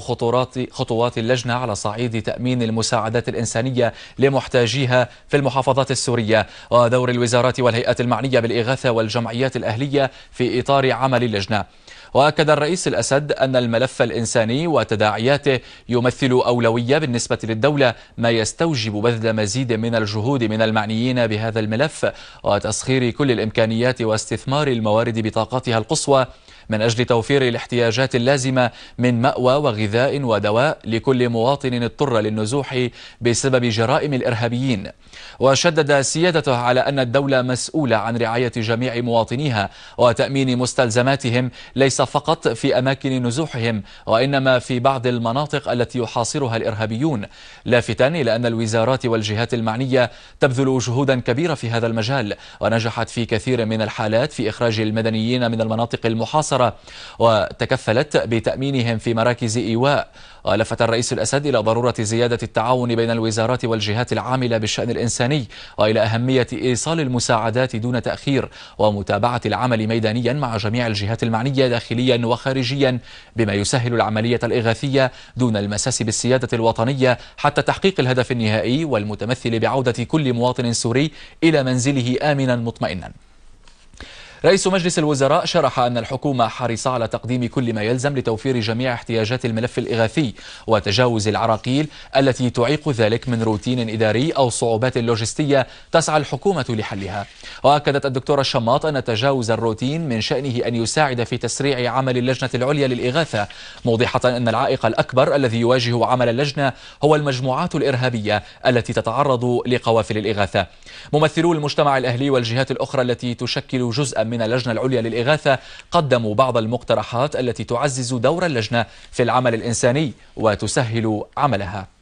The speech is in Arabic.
خطورات خطوات اللجنة على صعيد تأمين المساعدات الإنسانية لمحتاجيها في المحافظات السورية ودور الوزارات والهيئات المعنية بالإغاثة والجمعيات الأهلية في إطار عمل اللجنة. وأكد الرئيس الأسد أن الملف الإنساني وتداعياته يمثل أولوية بالنسبة للدولة ما يستوجب بذل مزيد من الجهود من المعنيين بهذا الملف وتسخير كل الإمكانيات واستثمار الموارد بطاقتها القصوى من أجل توفير الاحتياجات اللازمة من مأوى وغذاء ودواء لكل مواطن اضطر للنزوح بسبب جرائم الإرهابيين. وشدد سيادته على أن الدولة مسؤولة عن رعاية جميع مواطنيها وتأمين مستلزماتهم ليس فقط في أماكن نزوحهم وإنما في بعض المناطق التي يحاصرها الإرهابيون. لافتا إلى أن الوزارات والجهات المعنية تبذل جهودا كبيرة في هذا المجال ونجحت في كثير من الحالات في إخراج المدنيين من المناطق المحاصرة وتكفلت بتأمينهم في مراكز إيواء. ولفت الرئيس الأسد إلى ضرورة زيادة التعاون بين الوزارات والجهات العاملة بالشأن الإنساني وإلى أهمية إيصال المساعدات دون تأخير ومتابعة العمل ميدانيا مع جميع الجهات المعنية داخليا وخارجيا بما يسهل العملية الإغاثية دون المساس بالسيادة الوطنية حتى تحقيق الهدف النهائي والمتمثل بعودة كل مواطن سوري إلى منزله آمنا مطمئنا. رئيس مجلس الوزراء شرح أن الحكومة حريصة على تقديم كل ما يلزم لتوفير جميع احتياجات الملف الإغاثي وتجاوز العراقيل التي تعيق ذلك من روتين إداري أو صعوبات لوجستية تسعى الحكومة لحلها. وأكدت الدكتورة الشماط أن تجاوز الروتين من شأنه أن يساعد في تسريع عمل اللجنة العليا للإغاثة موضحة أن العائق الأكبر الذي يواجه عمل اللجنة هو المجموعات الإرهابية التي تتعرض لقوافل الإغاثة. ممثلو المجتمع الأهلي والجهات الأخرى التي تشكل جزءا من اللجنة العليا للإغاثة قدموا بعض المقترحات التي تعزز دور اللجنة في العمل الإنساني وتسهل عملها.